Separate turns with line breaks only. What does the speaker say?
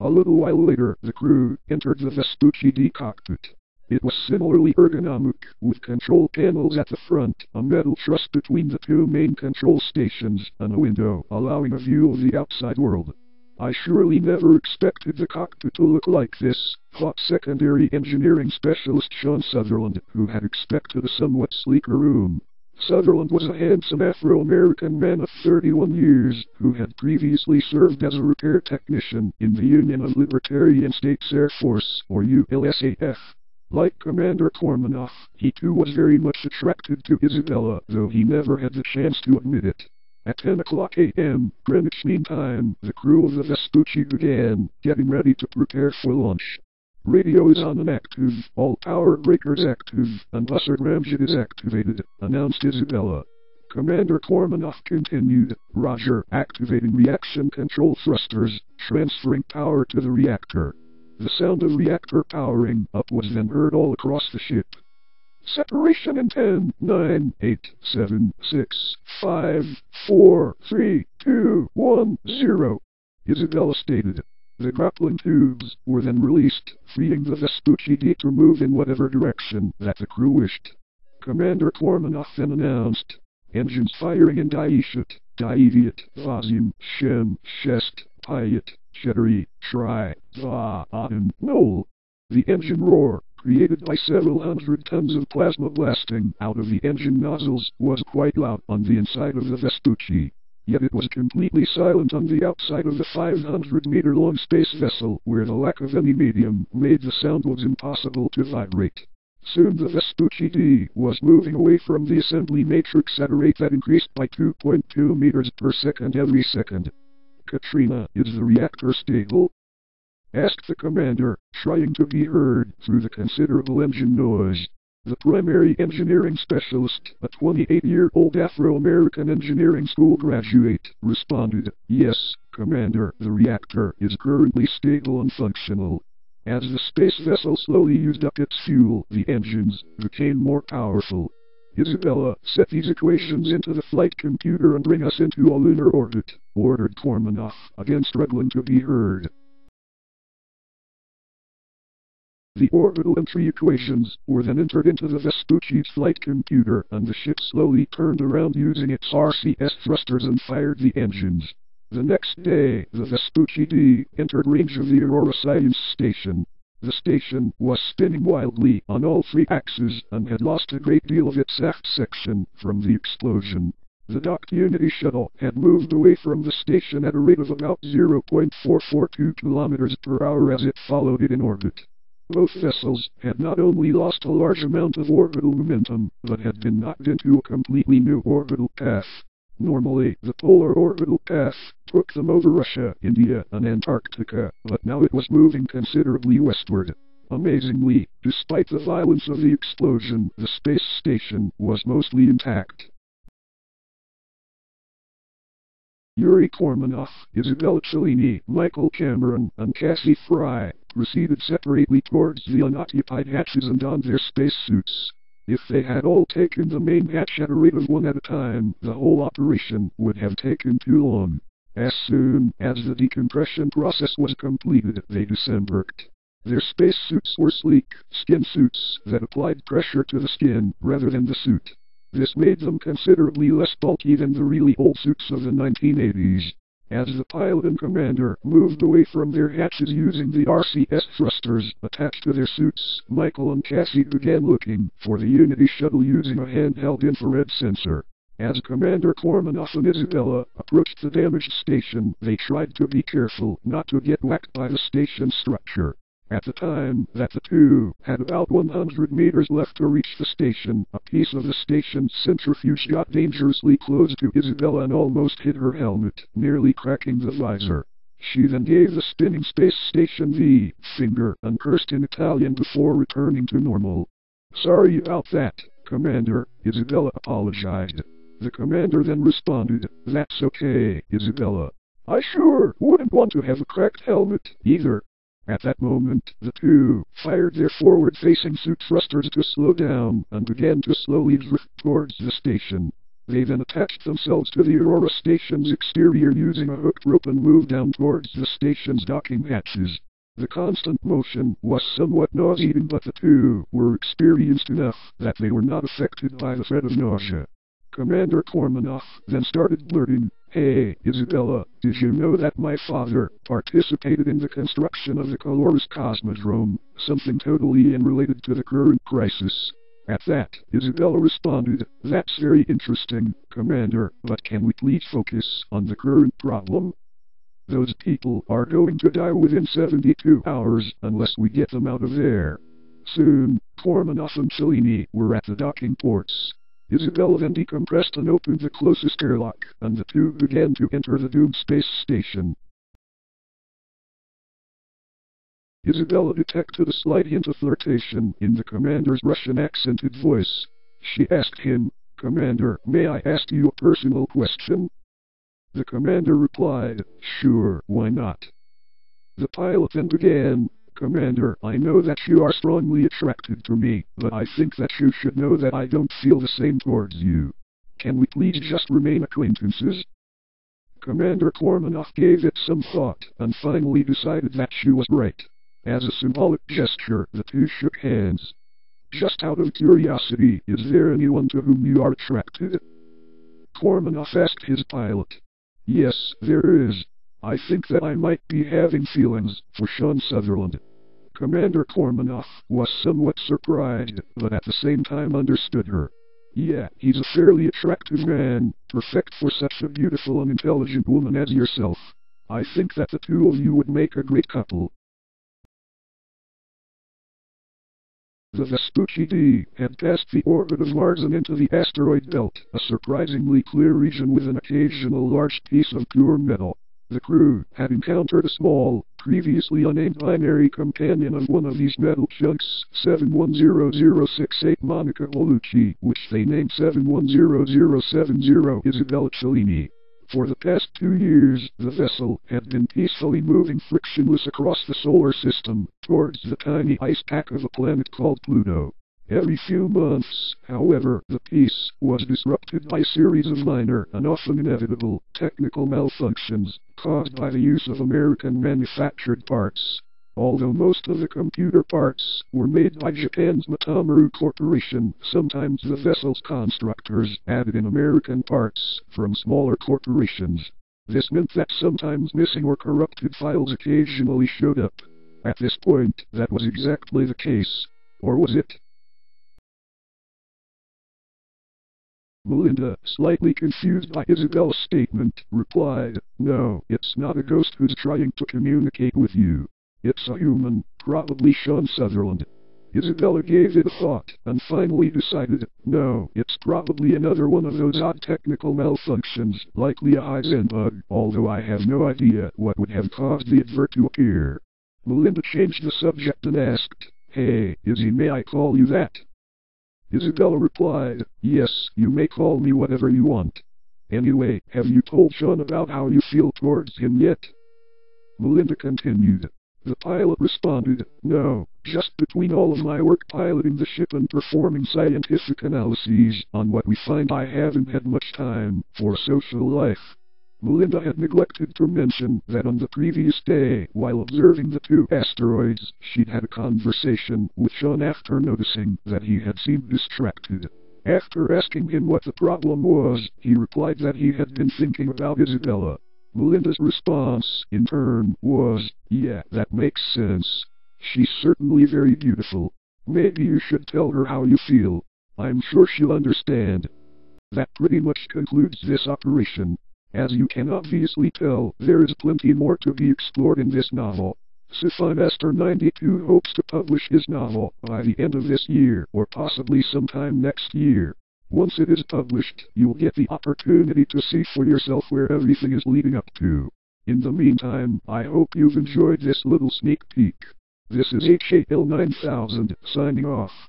A little while later, the crew entered the Vespucci D cockpit. It was similarly ergonomic, with control panels at the front, a metal truss between the two main control stations, and a window allowing a view of the outside world. I surely never expected the cockpit to look like this, thought secondary engineering specialist Sean Sutherland, who had expected a somewhat sleeker room. Sutherland was a handsome Afro-American man of 31 years, who had previously served as a repair technician in the Union of Libertarian States Air Force, or ULSAF. Like Commander Kormanoff, he too was very much attracted to Isabella, though he never had the chance to admit it. At 10 o'clock a.m., Greenwich Mean Time, the crew of the Vespucci began getting ready to prepare for launch. Radio is on and active, all power breakers active, and Bussard ramjet is activated, announced Isabella. Commander Kormanoff continued, Roger, activating reaction control thrusters, transferring power to the reactor. The sound of reactor powering up was then heard all across the ship. Separation in 10, 9, 8, 7, 6, 5, 4, 3, 2, 1, 0. Isabella stated. The grappling tubes were then released, freeing the Vespucci D to move in whatever direction that the crew wished. Commander Kormanoff then announced, Engines firing in Daishet, Daiviet, Vazim, Shem, Shest, Payet, Cheddary, Try, Va, and Knoll. The engine roar, created by several hundred tons of plasma blasting out of the engine nozzles, was quite loud on the inside of the Vespucci. Yet it was completely silent on the outside of the 500-meter-long space vessel, where the lack of any medium made the sound was impossible to vibrate. Soon the Vespucci D was moving away from the assembly matrix at a rate that increased by 2.2 meters per second every second. Katrina, is the reactor stable? asked the commander, trying to be heard through the considerable engine noise. The primary engineering specialist, a 28-year-old Afro-American engineering school graduate, responded, Yes, Commander, the reactor is currently stable and functional. As the space vessel slowly used up its fuel, the engines became more powerful. Isabella, set these equations into the flight computer and bring us into a lunar orbit, ordered Kormanoff, again struggling to be heard. The orbital entry equations were then entered into the Vespucci's flight computer, and the ship slowly turned around using its RCS thrusters and fired the engines. The next day, the Vespucci D entered range of the Aurora Science Station. The station was spinning wildly on all three axes and had lost a great deal of its aft section from the explosion. The docked Unity shuttle had moved away from the station at a rate of about 0.442 kilometers per hour as it followed it in orbit. Both vessels had not only lost a large amount of orbital momentum, but had been knocked into a completely new orbital path. Normally, the polar orbital path took them over Russia, India, and Antarctica, but now it was moving considerably westward. Amazingly, despite the violence of the explosion, the space station was mostly intact. Yuri Kormanoff, Isabella Cellini, Michael Cameron, and Cassie Fry proceeded separately towards the unoccupied hatches and donned their spacesuits. If they had all taken the main hatch at a rate of one at a time, the whole operation would have taken too long. As soon as the decompression process was completed, they disembarked. Their spacesuits were sleek, skin suits that applied pressure to the skin rather than the suit. This made them considerably less bulky than the really old suits of the 1980s. As the pilot and commander moved away from their hatches using the RCS thrusters attached to their suits, Michael and Cassie began looking for the Unity shuttle using a handheld infrared sensor. As Commander Kormanoff and Isabella approached the damaged station, they tried to be careful not to get whacked by the station structure. At the time that the two had about 100 meters left to reach the station, a piece of the station's centrifuge got dangerously close to Isabella and almost hit her helmet, nearly cracking the visor. She then gave the spinning space station the finger and cursed in Italian before returning to normal. Sorry about that, Commander, Isabella apologized. The commander then responded, That's okay, Isabella. I sure wouldn't want to have a cracked helmet, either. At that moment, the two fired their forward-facing suit thrusters to slow down and began to slowly drift towards the station. They then attached themselves to the Aurora station's exterior using a hooked rope and moved down towards the station's docking hatches. The constant motion was somewhat nauseating but the two were experienced enough that they were not affected by the threat of nausea. Commander Kormanoff then started blurting, Hey, Isabella, did you know that my father participated in the construction of the Colores Cosmodrome, something totally unrelated to the current crisis? At that, Isabella responded, That's very interesting, Commander, but can we please focus on the current problem? Those people are going to die within 72 hours unless we get them out of there. Soon, Kormanoff and Cellini were at the docking ports. Isabella then decompressed and opened the closest airlock, and the two began to enter the doomed space station. Isabella detected a slight hint of flirtation in the commander's Russian accented voice. She asked him, Commander, may I ask you a personal question? The commander replied, Sure, why not? The pilot then began, Commander, I know that you are strongly attracted to me, but I think that you should know that I don't feel the same towards you. Can we please just remain acquaintances? Commander Kormanoff gave it some thought, and finally decided that she was right. As a symbolic gesture, the two shook hands. Just out of curiosity, is there anyone to whom you are attracted? Kormanoff asked his pilot. Yes, there is. I think that I might be having feelings for Sean Sutherland. Commander Kormanoff was somewhat surprised, but at the same time understood her. Yeah, he's a fairly attractive man, perfect for such a beautiful and intelligent woman as yourself. I think that the two of you would make a great couple. The Vespucci D had passed the orbit of Mars and into the asteroid belt, a surprisingly clear region with an occasional large piece of pure metal. The crew had encountered a small, previously unnamed binary companion of one of these metal chunks, 710068 Monica Bellucci, which they named 710070 Isabella Cellini. For the past two years, the vessel had been peacefully moving frictionless across the solar system, towards the tiny ice pack of a planet called Pluto. Every few months, however, the peace was disrupted by a series of minor and often inevitable technical malfunctions caused by the use of American manufactured parts. Although most of the computer parts were made by Japan's Matamoru Corporation, sometimes the vessel's constructors added in American parts from smaller corporations. This meant that sometimes missing or corrupted files occasionally showed up. At this point, that was exactly the case. Or was it? Melinda, slightly confused by Isabella's statement, replied, No, it's not a ghost who's trying to communicate with you. It's a human, probably Sean Sutherland. Isabella gave it a thought, and finally decided, no, it's probably another one of those odd technical malfunctions, likely a Heisenbug, although I have no idea what would have caused the advert to appear. Melinda changed the subject and asked, Hey, Izzy, may I call you that? Isabella replied, Yes, you may call me whatever you want. Anyway, have you told Sean about how you feel towards him yet? Melinda continued. The pilot responded, No, just between all of my work piloting the ship and performing scientific analyses on what we find I haven't had much time for social life. Melinda had neglected to mention that on the previous day, while observing the two asteroids, she'd had a conversation with Sean after noticing that he had seemed distracted. After asking him what the problem was, he replied that he had been thinking about Isabella. Melinda's response, in turn, was, yeah, that makes sense. She's certainly very beautiful. Maybe you should tell her how you feel. I'm sure she'll understand. That pretty much concludes this operation. As you can obviously tell, there is plenty more to be explored in this novel. Scifimaster 92 hopes to publish his novel by the end of this year, or possibly sometime next year. Once it is published, you'll get the opportunity to see for yourself where everything is leading up to. In the meantime, I hope you've enjoyed this little sneak peek. This is HAL 9000, signing off.